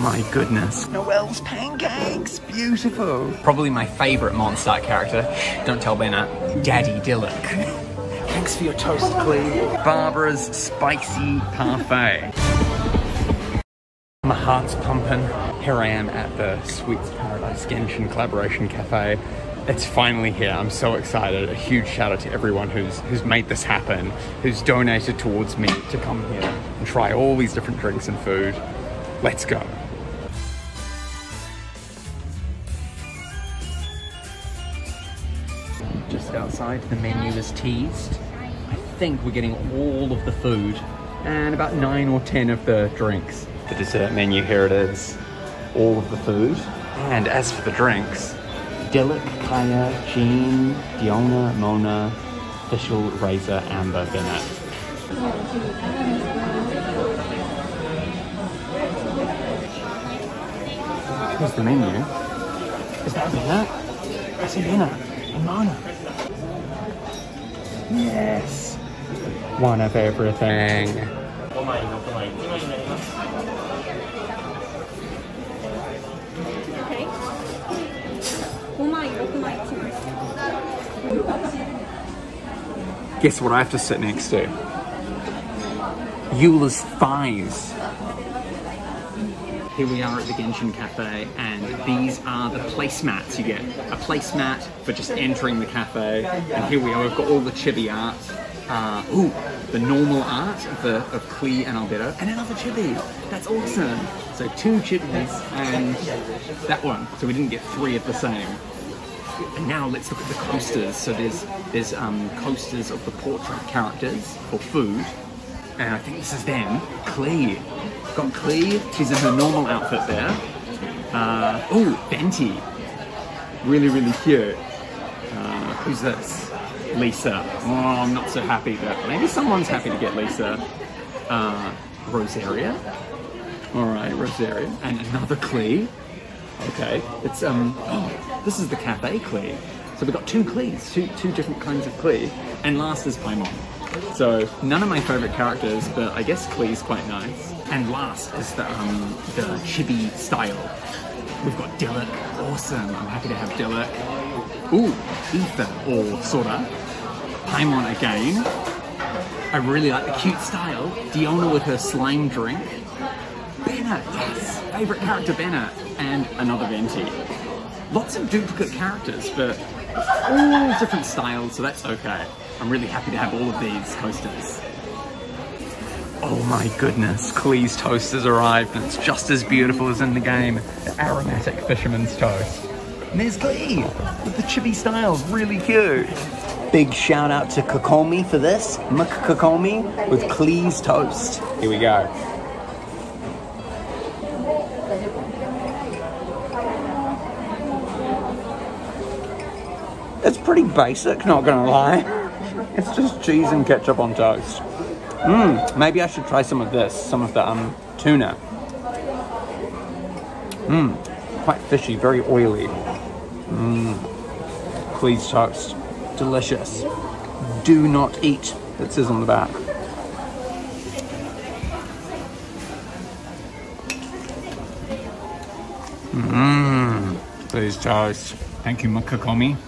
my goodness. Noelle's pancakes, beautiful. Probably my favorite Mondstadt character. Don't tell Bennett. Daddy Diluc. Thanks for your toast, Klee. Barbara's Spicy Parfait. My heart's pumping. Here I am at the Sweets Paradise Genshin Collaboration Cafe. It's finally here. I'm so excited. A huge shout out to everyone who's who's made this happen, who's donated towards me to come here and try all these different drinks and food. Let's go. The menu is teased. I think we're getting all of the food and about nine or ten of the drinks. The dessert menu, here it is. All of the food. And as for the drinks, Diluc, Kaeya, Jean, Diona, Mona, Official, Razor, Amber, Bennett. Here's the menu. Is that Bennett? I see Bennett and Mona. Yes! One of everything. Guess what I have to sit next to? Eula's thighs. Here we are at the Genshin Cafe, and these are the placemats. You get a placemat for just entering the cafe, and here we are. We've got all the chibi art. Uh, ooh, the normal art of the of Klee and Albedo, and another chibi. That's awesome. So two chibis and that one. So we didn't get three of the same. And now let's look at the coasters. So there's there's um, coasters of the portrait characters for food, and I think this is them. Klee, got Klee. She's in her normal outfit there. Uh, oh, Venti, really really cute. Uh, who's this? Lisa. Oh, I'm not so happy that maybe someone's happy to get Lisa. Uh, Rosaria. All right, Rosaria, and another Klee. Okay, it's um. Oh, this is the cafe Klee. So we've got two Klees, two two different kinds of Klee, and last is Paimon. So none of my favorite characters, but I guess Klee's quite nice. And last is the um the chibi style. We've got Diluc, awesome. I'm happy to have Diluc. Ooh, Aether or Sora. Paimon again. I really like the cute style. Diona with her slime drink. Bennett, yes, favorite character Bennett, and another Venti. Lots of duplicate characters, but all different styles, so that's okay. I'm really happy to have all of these coasters. Oh my goodness, Klee's toast has arrived and it's just as beautiful as in the game. The aromatic fisherman's toast. And there's Klee with the chibi styles, really cute. Big shout out to Kokomi for this. McKokomi with Klee's toast. Here we go. It's pretty basic, not gonna lie. It's just cheese and ketchup on toast. Mmm, maybe I should try some of this, some of the um, tuna. Mmm, quite fishy, very oily. Mmm, Klee's toast, delicious. Do not eat, it says on the back. Mmm, Klee's toast. Thank you, Makakomi.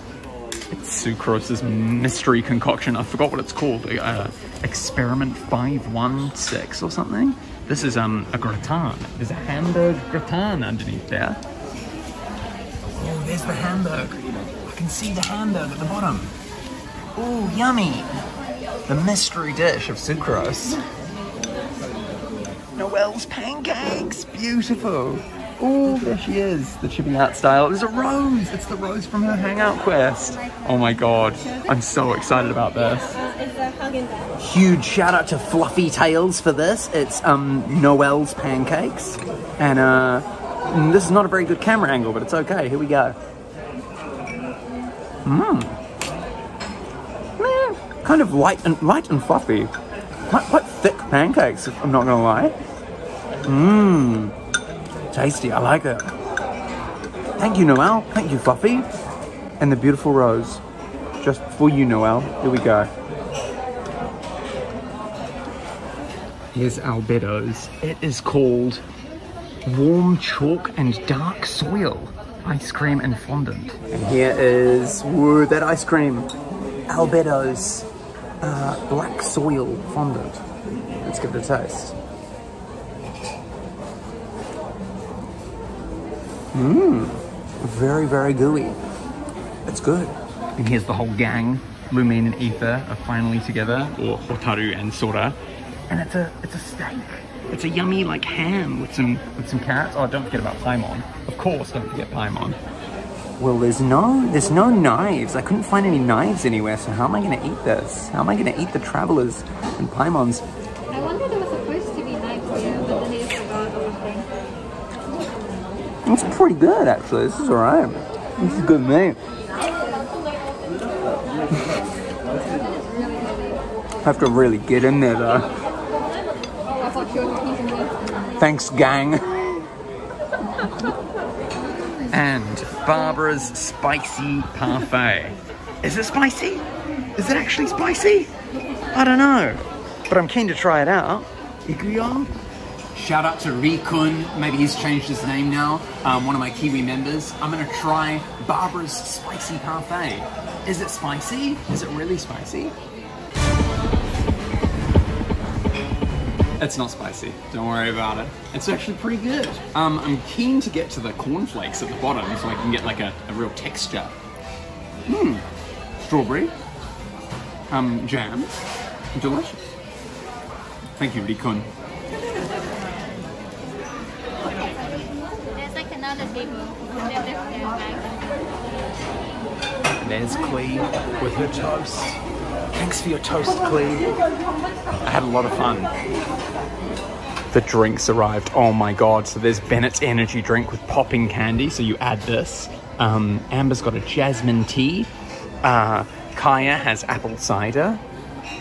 It's Sucrose's mystery concoction. I forgot what it's called. Uh, Experiment 516 or something. This is um, a gratin. There's a Hamburg gratin underneath there. Oh, there's the Hamburg. I can see the Hamburg at the bottom. Oh, yummy. The mystery dish of sucrose. Noelle's pancakes. Beautiful. Oh, there she is, the chipping out style. There's a rose. It's the rose from her hangout quest. Oh my god, I'm so excited about this. Huge shout out to Fluffy Tails for this. It's um Noelle's pancakes, and uh, this is not a very good camera angle, but it's okay. Here we go. Mmm. Kind of light and light and fluffy. Quite quite thick pancakes. I'm not gonna lie. Mmm. Tasty, I like it. Thank you, Noelle. Thank you, Fluffy. And the beautiful rose. Just for you, Noelle. Here we go. Here's Albedo's. It is called warm chalk and dark soil ice cream and fondant. And here is woo, that ice cream, Albedo's uh, black soil fondant. Let's give it a taste. Mmm, very, very gooey. It's good. And here's the whole gang. Lumine and Aether are finally together, or Hotaru and Sora. And it's a it's a steak. It's a yummy like ham with some with some carrots. Oh, don't forget about Paimon. Of course, don't forget Paimon. Well, there's no there's no knives. I couldn't find any knives anywhere. So how am I going to eat this? How am I going to eat the travelers and Paimons? I wonder there was supposed to be knives there, but then they just forgot or something. It's pretty good actually. This is alright. This is good meat. I have to really get in there though. I thought you were using the Thanks, gang. and Barbara's spicy parfait. Is it spicy? Is it actually spicy? I don't know, but I'm keen to try it out. Ikuyo. Shout out to Rikun. Maybe he's changed his name now. Um, one of my Kiwi members. I'm gonna try Barbara's spicy parfait. Is it spicy? Is it really spicy? It's not spicy. Don't worry about it. It's actually pretty good. Um, I'm keen to get to the cornflakes at the bottom so I can get like a, a real texture. Mmm. Strawberry. Um, jam. Delicious. Thank you, Rikun. Table. There's Klee with her toast. Thanks for your toast, Klee. I had a lot of fun. The drinks arrived. Oh my god. So there's Bennett's energy drink with popping candy. So you add this. Um, Amber's got a jasmine tea. Uh, Kaeya has apple cider.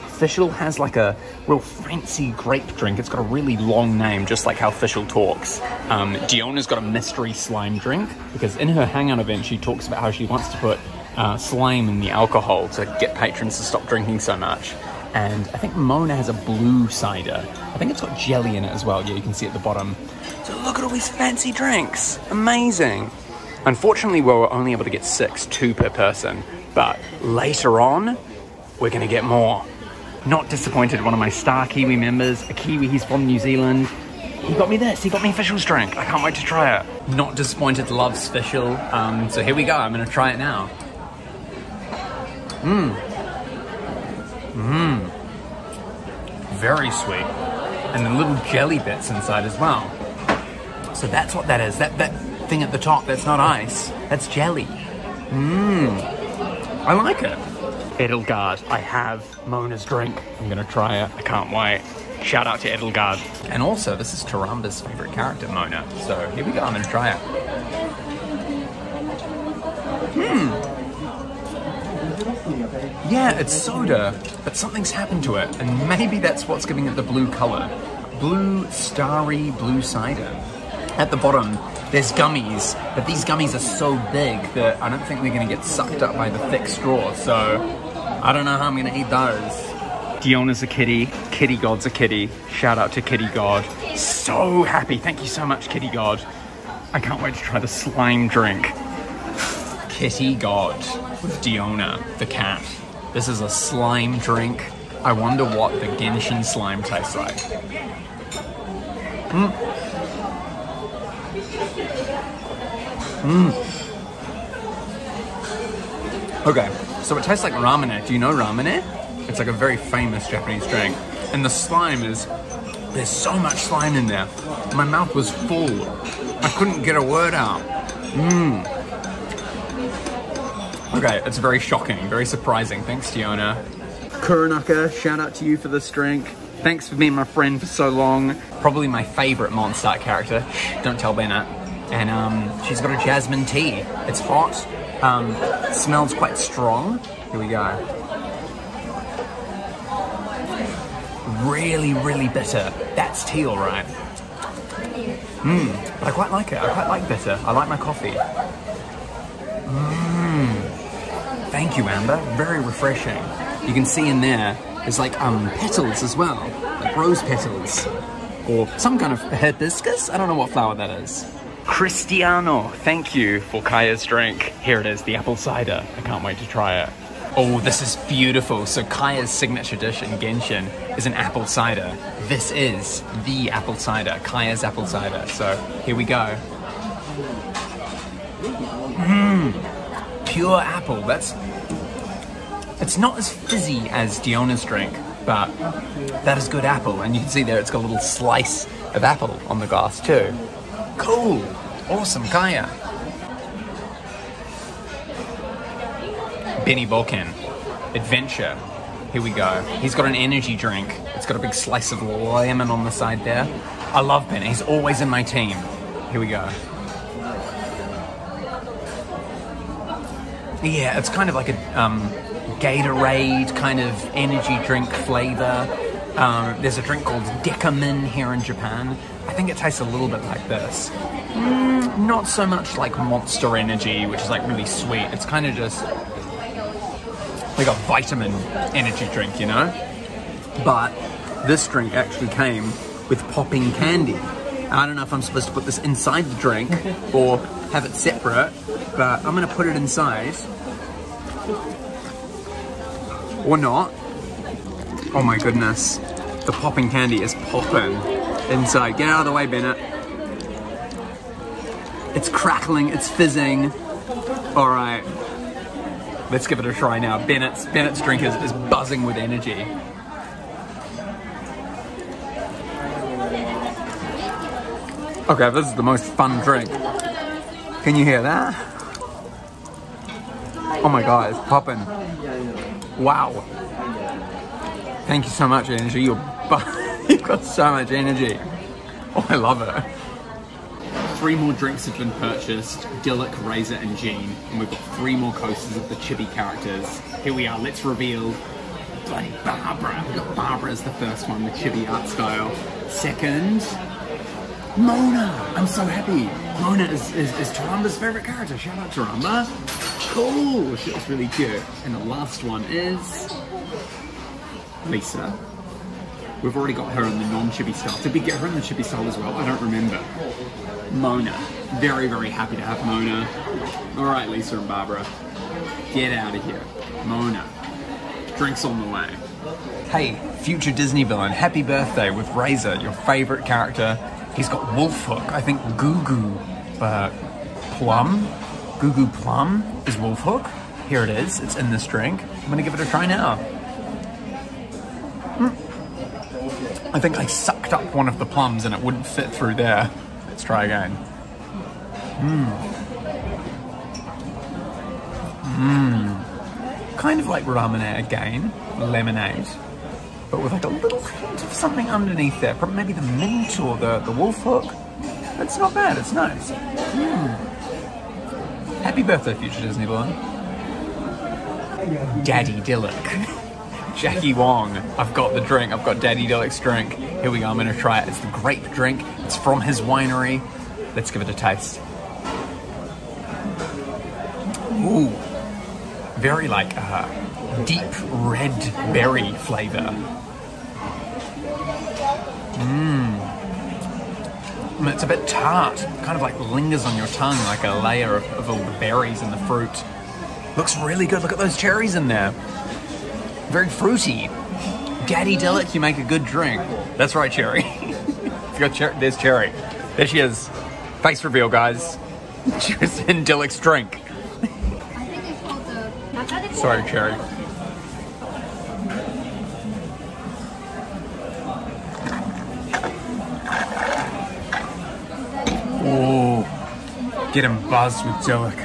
Fischl has like a real fancy grape drink. It's got a really long name, just like how Fischl talks. Um, Diona's got a mystery slime drink because in her hangout event, she talks about how she wants to put uh, slime in the alcohol to get patrons to stop drinking so much. And I think Mona has a blue cider. I think it's got jelly in it as well. Yeah, you can see at the bottom. So look at all these fancy drinks. Amazing. Unfortunately, we were only able to get six, two per person. But later on, we're going to get more. Not disappointed, one of my star Kiwi members, a Kiwi, he's from New Zealand. He got me this, he got me Fischl's drink. I can't wait to try it. Not disappointed, loves Fischl. Um, so here we go, I'm to try it now. Mmm. Mmm. Very sweet. And the little jelly bits inside as well. So that's what that is. That, that thing at the top, that's not ice, that's jelly. Mmm. I like it. Edelgard, I have Mona's drink. I'm gonna try it. I can't wait. Shout out to Edelgard. And also, this is Taramba's favorite character, Mona. So here we go. I'm gonna try it. Hmm. Yeah, it's soda, but something's happened to it, and maybe that's what's giving it the blue color. Blue, starry blue cider. At the bottom, there's gummies, but these gummies are so big that I don't think they're gonna get sucked up by the thick straw, so I don't know how I'm gonna eat those. Diona's a kitty, Kitty God's a kitty. Shout out to Kitty God. So happy, thank you so much, Kitty God. I can't wait to try the slime drink. Kitty God with Diona, the cat. This is a slime drink. I wonder what the Genshin slime tastes like. Mmm. Mmm. Okay, so it tastes like ramune. Do you know ramune? It's like a very famous Japanese drink. And the slime is, there's so much slime in there. My mouth was full. I couldn't get a word out. Mmm. Okay, it's very shocking, very surprising. Thanks, Diona. Kurunaka, shout out to you for this drink. Thanks for being my friend for so long. Probably my favorite Mondstadt character. Shh, don't tell Bennett. And um, she's got a jasmine tea. It's hot. Um, smells quite strong. Here we go. Really, really bitter. That's tea, all right. Mmm, but I quite like it. I quite like bitter. I like my coffee. Mmm. Thank you, Amber. Very refreshing. You can see in there, there's like um petals as well, like rose petals. or some kind of hibiscus. I don't know what flower that is. Cristiano, thank you for Kaeya's drink. Here it is, the apple cider. I can't wait to try it. Oh, this is beautiful. So Kaeya's signature dish in Genshin is an apple cider. This is the apple cider, Kaeya's apple cider. So here we go. Mmm, pure apple. That's it's not as fizzy as Diona's drink, but that is good apple. And you can see there it's got a little slice of apple on the glass too. Cool. Awesome, Kaeya. Benny Balkan. Adventure. Here we go. He's got an energy drink. It's got a big slice of lemon on the side there. I love Benny. He's always in my team. Here we go. Yeah, it's kind of like a um, Gatorade kind of energy drink flavor. Um, there's a drink called Decamin here in Japan. I think it tastes a little bit like this. Mm, not so much like Monster Energy, which is like really sweet. It's kind of just like a vitamin energy drink, you know? But this drink actually came with popping candy. I don't know if I'm supposed to put this inside the drink or have it separate, but I'm gonna put it inside. Or not. Oh my goodness. The popping candy is popping inside. Get out of the way, Bennett. It's crackling, it's fizzing. All right. Let's give it a try now. Bennett's Bennett's drink is, is buzzing with energy. Okay, this is the most fun drink. Can you hear that? Oh my god, it's popping. Wow. Thank you so much, energy. You're got so much energy. Oh, I love it. Three more drinks have been purchased Diluc, Razor, and Jean. And we've got three more coasters of the chibi characters. Here we are, let's reveal bloody Barbara. We've got Barbara as the first one, the chibi art style. Second, Mona. I'm so happy. Mona is, is, is Taramba's favorite character. Shout out Taramba. Cool. She looks really cute. And the last one is Lisa. We've already got her in the non-chibi style. Did we get her in the chibi style as well? I don't remember. Mona. Very, very happy to have Mona. All right, Lisa and Barbara. Get out of here. Mona. Drinks on the way. Hey, future Disney villain, happy birthday with Razor, your favorite character. He's got Wolf Hook, I think Goo Goo, but Plum? Goo Goo Plum is Wolf Hook. Here it is, it's in this drink. I'm gonna give it a try now. Mm. I think I sucked up one of the plums and it wouldn't fit through there. Let's try again. Mmm. Mmm. Kind of like ramune again, lemonade, but with like a little hint of something underneath there. Probably maybe the mint or the, the wolf hook. It's not bad, it's nice. Mmm. Happy birthday, future Disney villain. Daddy Diluc. Jackie Wong. I've got the drink. I've got Daddy Diluc's drink. Here we go. I'm going to try it. It's the grape drink. It's from his winery. Let's give it a taste. Ooh. Very like uh, deep red berry flavor. Mmm. It's a bit tart. Kind of like lingers on your tongue like a layer of, of all the berries and the fruit. Looks really good. Look at those cherries in there. Very fruity. Daddy Diluc, you make a good drink. That's right, Cherry. cher- There's Cherry. There she is. Face reveal, guys. She was in Diluc's drink. Sorry, Cherry. Ooh. Get him buzzed with Diluc.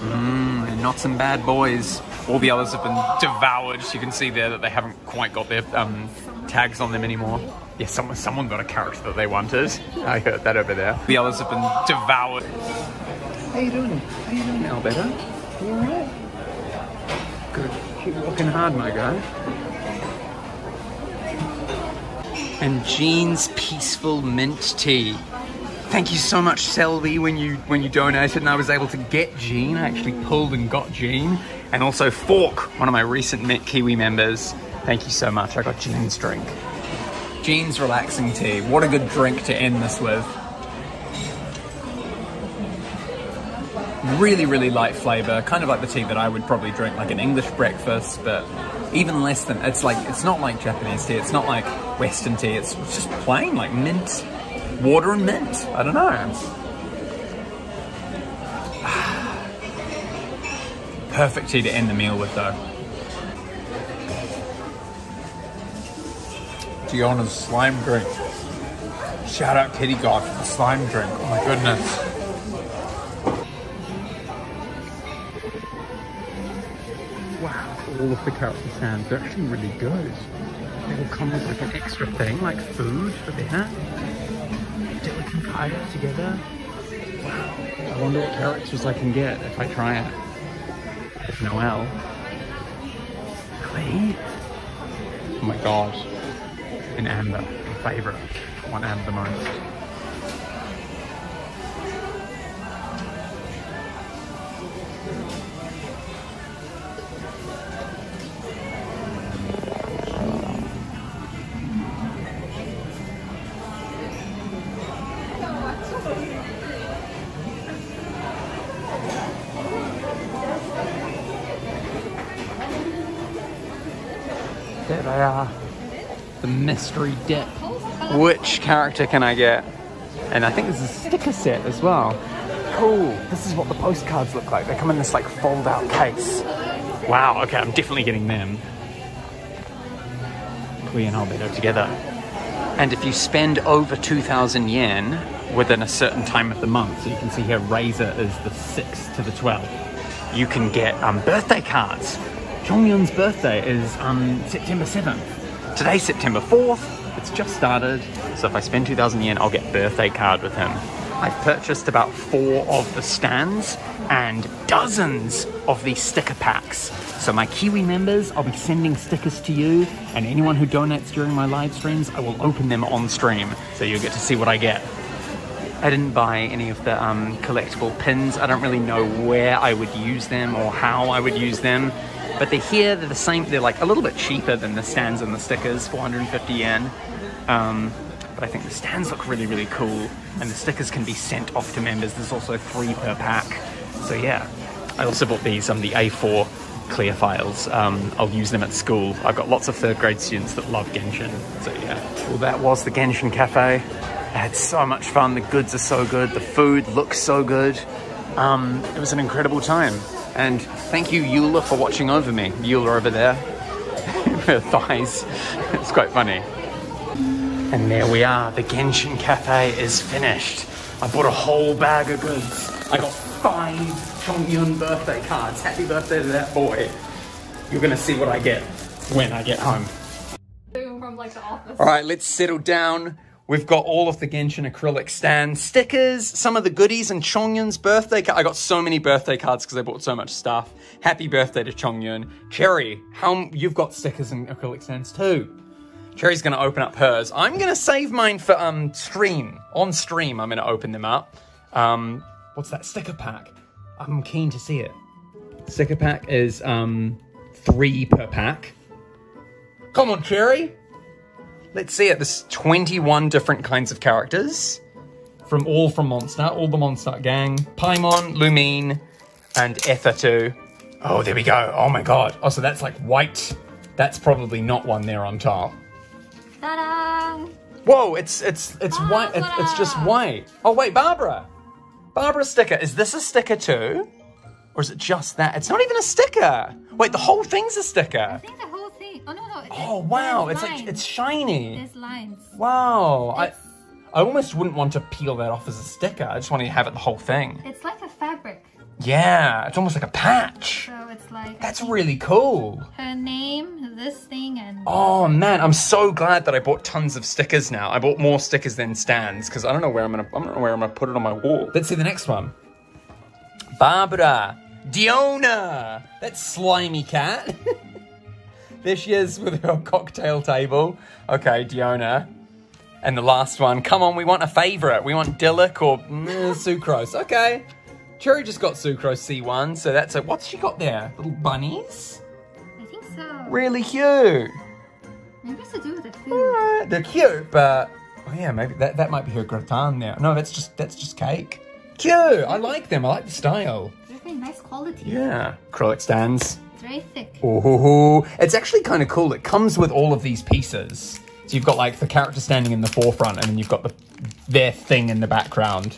Mmm, and not some bad boys. All the others have been devoured. You can see there that they haven't quite got their um, tags on them anymore. Yeah, someone, someone got a character that they wanted. I heard that over there. The others have been devoured. How you doing? How you doing, Alberta? You alright? Good. Keep working hard, my guy. And Jean's Peaceful Mint Tea. Thank you so much, Selby, when you when you donated and I was able to get Jean. I actually pulled and got Jean. And also Fork, one of my recent Mint Kiwi members. Thank you so much. I got Jean's drink. Jean's relaxing tea. What a good drink to end this with. Really, really light flavor, kind of like the tea that I would probably drink like an English breakfast, but even less than it's like it's not like Japanese tea, it's not like Western tea, it's just plain like mint, water and mint. I don't know. Perfect tea to end the meal with though. Diona's slime drink. Shout out Kitty God for the slime drink. Oh my goodness. Wow, all of the character stands are actually really good. They will come with like an extra thing, like food for dinner. Dylan can hide it together. Wow. I wonder what characters I can get if I try it. There's Noelle. Klee. Oh my god. And Amber, my favourite. I want Amber the most. They. The mystery dip. Which character can I get? And I think there's a sticker set as well. Cool. This is what the postcards look like. They come in this like fold out case. Wow, okay, I'm definitely getting them. Kui and Albedo together. And if you spend over 2,000 yen within a certain time of the month, so you can see here Razor is the 6th to the 12th, you can get um, birthday cards. Chongyun's birthday is um, September 7th. Today's September 4th. It's just started. So if I spend 2,000 yen, I'll get birthday card with him. I've purchased about four of the stands and dozens of these sticker packs. So my Kiwi members, I'll be sending stickers to you, and anyone who donates during my live streams, I will open them on stream, so you'll get to see what I get. I didn't buy any of the um, collectible pins. I don't really know where I would use them or how I would use them. But they're here, they're the same, they're like a little bit cheaper than the stands and the stickers, 450 yen. Um, but I think the stands look really, really cool, and the stickers can be sent off to members. There's also three per pack. So yeah, I also bought these, um, the A4 clear files. Um, I'll use them at school. I've got lots of third grade students that love Genshin. So yeah, well that was the Genshin Cafe. I had so much fun. The goods are so good. The food looks so good. Um, it was an incredible time. And thank you, Eula, for watching over me. Eula over there. Her thighs. It's quite funny. And there we are. The Genshin Cafe is finished. I bought a whole bag of goods. I got five Chongyun birthday cards. Happy birthday to that boy. You're gonna see what I get when I get home. From like the office. All right, let's settle down. We've got all of the Genshin acrylic stands, stickers, some of the goodies, and Chongyun's birthday card. I got so many birthday cards because I bought so much stuff. Happy birthday to Chongyun. Cherry, how you've got stickers and acrylic stands too. Cherry's gonna open up hers. I'm gonna save mine for um stream. On stream, I'm gonna open them up. Um, what's that sticker pack? I'm keen to see it. Sticker pack is um three per pack. Come on, Cherry. Let's see it. There's 21 different kinds of characters from all from Mondstadt, all the Mondstadt gang. Paimon, Lumine, and Aether too. Oh, there we go. Oh my god. Oh, so that's like white. That's probably not one there on top. Ta-da! Whoa, it's it's it's white. It's, it's just white. Oh wait, Barbara. Barbara sticker. Is this a sticker too? Or is it just that? It's not even a sticker. Wait, the whole thing's a sticker. Oh no no. it- Oh wow, it's like it's shiny. There's lines. Wow. I I almost wouldn't want to peel that off as a sticker. I just want to have it the whole thing. It's like a fabric. Yeah, it's almost like a patch. So it's like That's really cool. her name, this thing, and Oh man, I'm so glad that I bought tons of stickers now. I bought more stickers than stands because I don't know where I'm gonna I don't know where I'm gonna put it on my wall. Let's see the next one. Barbara, Diona, that slimy cat. there she is with her cocktail table. Okay, Diona. And the last one, come on, we want a favourite. We want Diluc or mm, Sucrose. Okay. Cherry just got Sucrose C1, so that's a. What's she got there? Little bunnies? I think so. Really cute. Maybe it's to do with the food. Alright, they're cute, but oh yeah, maybe that, that might be her gratin there. No, that's just that's just cake. Cute. I like them. I like the style. They're very nice quality. Yeah, acrylic stands. It's very thick. Ooh, it's actually kind of cool. It comes with all of these pieces. So you've got like the character standing in the forefront, and then you've got the their thing in the background.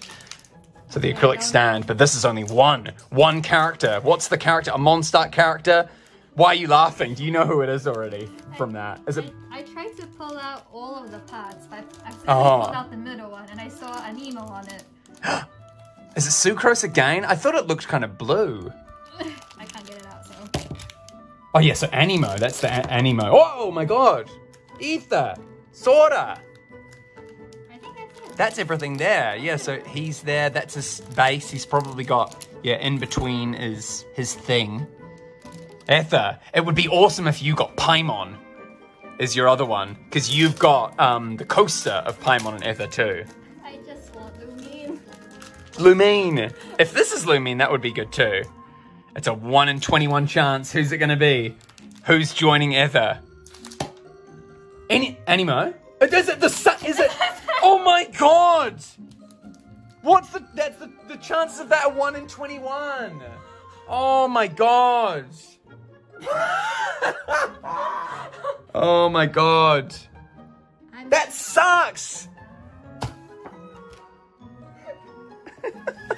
So the acrylic stand, but this is only one. One character. What's the character? A Mondstadt character? Why are you laughing? Do you know who it is already from that? Is it? I, I tried to pull out all of the parts, but I Oh. pulled out the middle one, and I saw an emo on it. Is it Sucrose again? I thought it looked kind of blue. Oh yeah, so Anemo. That's the a- Anemo. Oh my god! Aether, Sora. I think that's it. That's everything there. Yeah, so he's there. That's his base. He's probably got yeah. In between is his thing. Aether. It would be awesome if you got Paimon. Is your other one because you've got um, the coaster of Paimon and Aether too. I just want Lumine. Lumine. If this is Lumine, that would be good too. It's a 1 in 21 chance. Who's it going to be? Who's joining Aether? Any Anemo? Uh, Is it the sun? Is it? oh my god! What's the? That's the the chances of that 1 in 21. Oh my god! oh my god! I'm That sucks.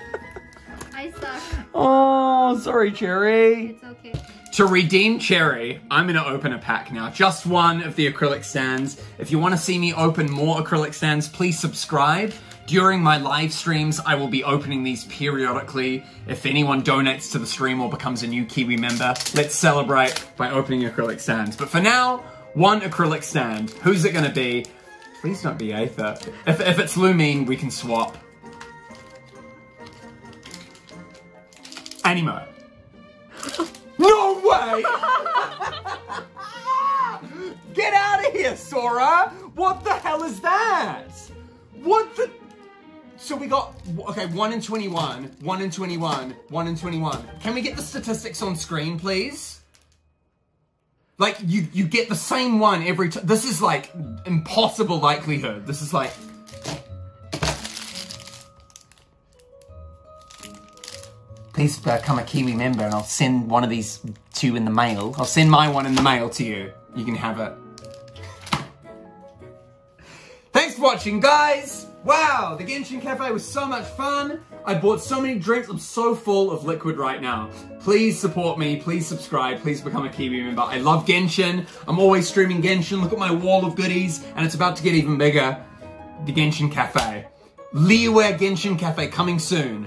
I suck. Oh, sorry, Cherry. It's okay. To redeem Cherry, I'm going to open a pack now. Just one of the acrylic stands. If you want to see me open more acrylic stands, please subscribe. During my live streams, I will be opening these periodically. If anyone donates to the stream or becomes a new Kiwi member, let's celebrate by opening acrylic stands. But for now, one acrylic stand. Who's it going to be? Please don't be Aether. If, if it's Lumine, we can swap. No way! Get out of here, Sora! What the hell is that? What the? So we got okay, one in twenty-one, one in twenty-one, one in twenty-one. Can we get the statistics on screen, please? Like you, you get the same one every time. This is like impossible likelihood. This is like. Please become uh, a Kiwi member, and I'll send one of these you in the mail. I'll send my one in the mail to you. You can have it. Thanks for watching, guys! Wow, the Genshin Cafe was so much fun. I bought so many drinks. I'm so full of liquid right now. Please support me. Please subscribe. Please become a Kiwi member. I love Genshin. I'm always streaming Genshin. Look at my wall of goodies, and it's about to get even bigger. The Genshin Cafe. Liyue Genshin Cafe coming soon.